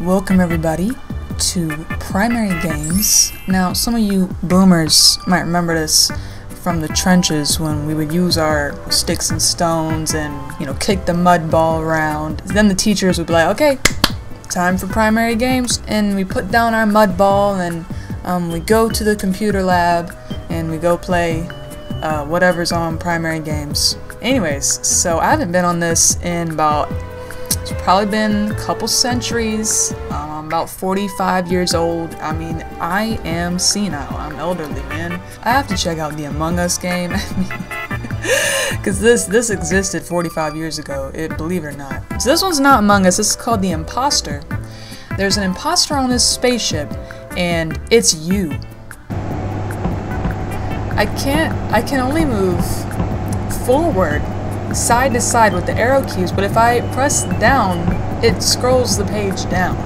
Welcome everybody to Primary Games. Now, some of you boomers might remember this from the trenches when we would use our sticks and stones and, you know, kick the mud ball around. Then the teachers would be like, okay, time for primary games. And we put down our mud ball and um, we go to the computer lab and we go play uh, whatever's on primary games. Anyways, so I haven't been on this in about it's probably been a couple centuries. Um, I'm about 45 years old. I mean, I am senile. I'm elderly, man. I have to check out the Among Us game. Because this this existed 45 years ago, it, believe it or not. So this one's not Among Us. This is called The Imposter. There's an imposter on his spaceship, and it's you. I can't. I can only move forward side to side with the arrow keys, but if I press down, it scrolls the page down.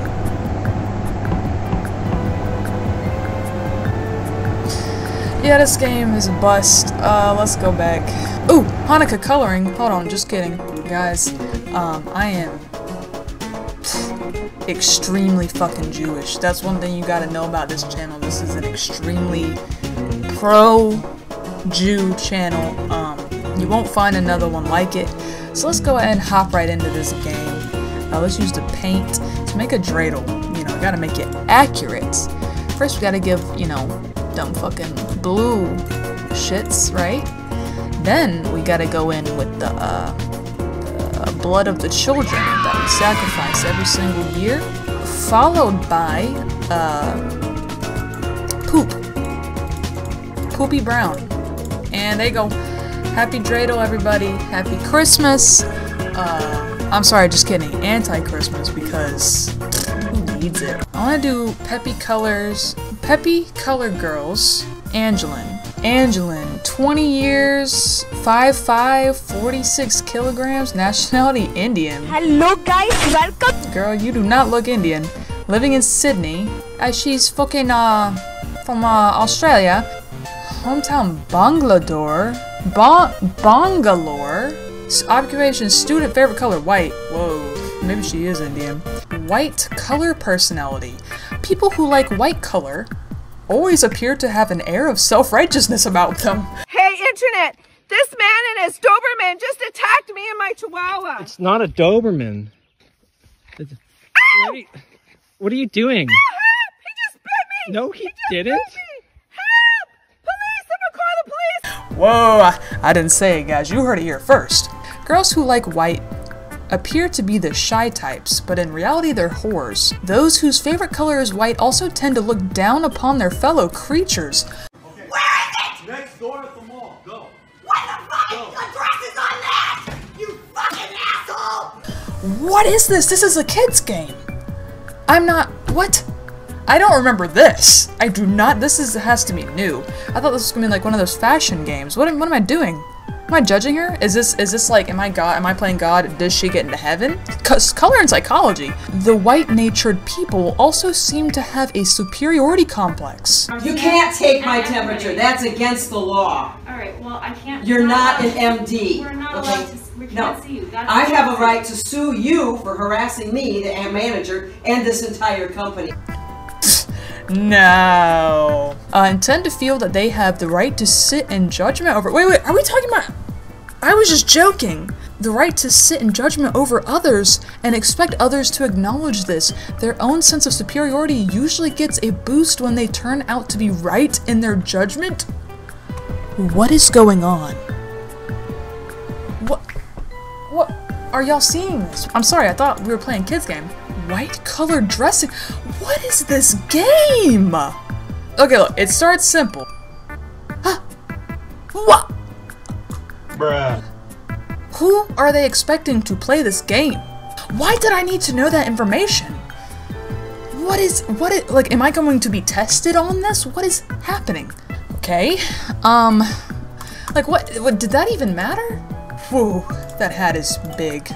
Yeah, this game is a bust. Uh, let's go back. Ooh, Hanukkah coloring. Hold on, just kidding. Guys, um, I am extremely fucking Jewish. That's one thing you gotta know about this channel. This is an extremely pro-Jew channel. Um, you won't find another one like it. So let's go ahead and hop right into this game. Uh, let's use the paint to make a dreidel. You know, gotta make it accurate. First, we gotta give, you know, dumb fucking blue shits, right? Then we gotta go in with the, uh, the blood of the children that we sacrifice every single year, followed by uh, poop, poopy brown, and they go. Happy dreidel, everybody. Happy Christmas. Uh, I'm sorry, just kidding. Anti-Christmas because who needs it? I want to do Peppy Colors. Peppy Color Girls. Angelin. Angelin. 20 years, 5'5", 46 kilograms, nationality Indian. Hello guys, welcome. Girl, you do not look Indian. Living in Sydney. Uh, she's fucking, uh, from, uh, Australia. Hometown Bangalore. Ba Bangalore. Occupation student favorite color white. Whoa, maybe she is Indian. White color personality. People who like white color always appear to have an air of self-righteousness about them. Hey internet, this man and his Doberman just attacked me and my Chihuahua. It's not a Doberman. It's, what, are you, what, are you, doing? Help! He just bit me! No, he, he didn't. Whoa, I didn't say it, guys. You heard it here first. Girls who like white appear to be the shy types, but in reality they're whores. Those whose favorite color is white also tend to look down upon their fellow creatures. Okay. Where is it? Next door at the mall. Go. What the fucking address is on that? You fucking asshole! What is this? This is a kid's game. I'm not. What? I don't remember this. I do not. This is has to be new. I thought this was gonna be like one of those fashion games. What, what am I doing? Am I judging her? Is this is this like am I God? Am I playing God? Does she get into heaven? Cause color and psychology. The white-natured people also seem to have a superiority complex. You can't take my temperature. That's against the law. All right. Well, I can't. You're not an MD. We're not okay? allowed to. We can't No. see you. That's I have a right to sue you for harassing me, the manager, and this entire company. No. Uh, intend to feel that they have the right to sit in judgment over- Wait, wait, are we talking about- I was just joking. The right to sit in judgment over others and expect others to acknowledge this. Their own sense of superiority usually gets a boost when they turn out to be right in their judgment. What is going on? What? What? Are y'all seeing this? I'm sorry, I thought we were playing kids game. White colored dressing? What is this game? Okay, look, it starts simple. Huh? What? Bruh. Who are they expecting to play this game? Why did I need to know that information? What is, what is, like, am I going to be tested on this? What is happening? Okay, um, like, what, what, did that even matter? Whoa, that hat is big.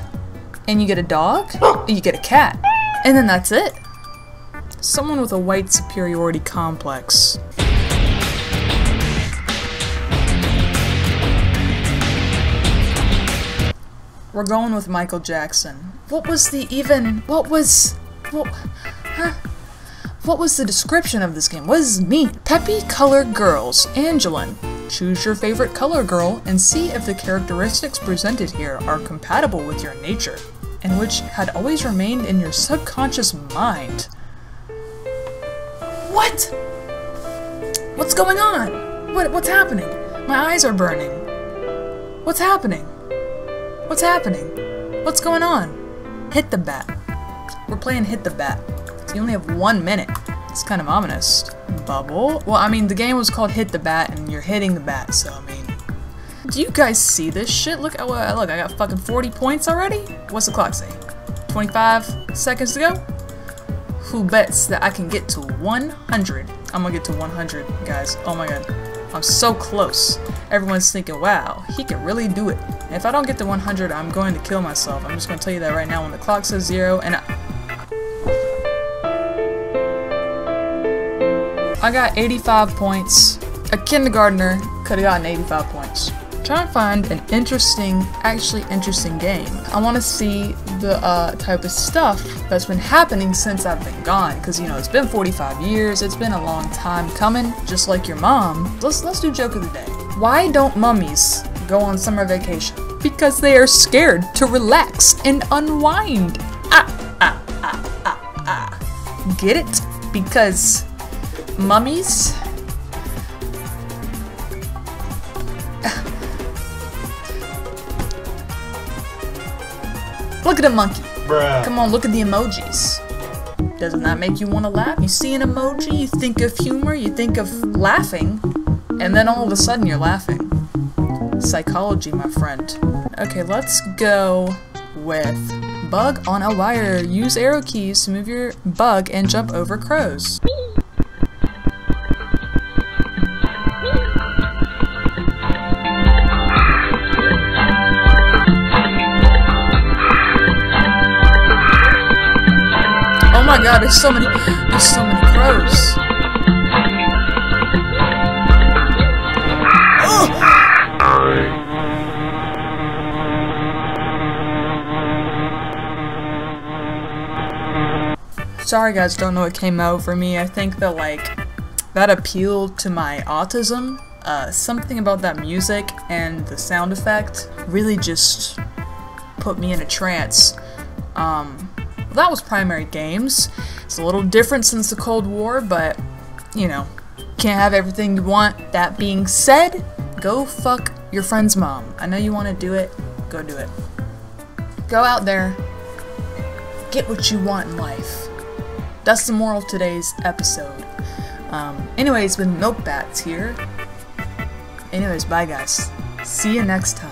And you get a dog, you get a cat, and then that's it. Someone with a white superiority complex. We're going with Michael Jackson. What was the even, what was, What, huh? What was the description of this game? What does it mean? Peppy Color Girls, Angelin. Choose your favorite color girl and see if the characteristics presented here are compatible with your nature, and which had always remained in your subconscious mind. What? What's going on? What, what's happening? My eyes are burning. What's happening? What's happening? What's going on? Hit the bat. We're playing Hit the Bat. So you only have one minute. It's kind of ominous. Bubble? Well, I mean, the game was called Hit the Bat, and you're hitting the bat, so I mean... Do you guys see this shit? Look, oh, uh, look, I got fucking 40 points already? What's the clock say? 25 seconds to go? Who bets that I can get to 100? I'm gonna get to 100, guys. Oh my god. I'm so close. Everyone's thinking, wow, he can really do it. And if I don't get to 100, I'm going to kill myself. I'm just gonna tell you that right now when the clock says zero, and I I got 85 points. A kindergartner could have gotten 85 points. Trying to find an interesting, actually interesting game. I want to see the uh, type of stuff that's been happening since I've been gone. Because, you know, it's been 45 years. It's been a long time coming, just like your mom. Let's, let's do joke of the day. Why don't mummies go on summer vacation? Because they are scared to relax and unwind. Ah, ah, ah, ah, ah. Get it? Because mummies. Look at a monkey. Bruh. Come on, look at the emojis. Doesn't that make you want to laugh? You see an emoji, you think of humor, you think of laughing, and then all of a sudden you're laughing. Psychology, my friend. Okay, let's go with bug on a wire. Use arrow keys to move your bug and jump over crows. My god, there's so many there's so many crows. Sorry guys, don't know what came out for me. I think that like that appealed to my autism. Uh, something about that music and the sound effect really just put me in a trance. Um, that was primary games. It's a little different since the Cold War, but you know, can't have everything you want. That being said, go fuck your friend's mom. I know you want to do it. Go do it. Go out there. Get what you want in life. That's the moral of today's episode. Um, anyways, with Milkbats here. Anyways, bye guys. See you next time.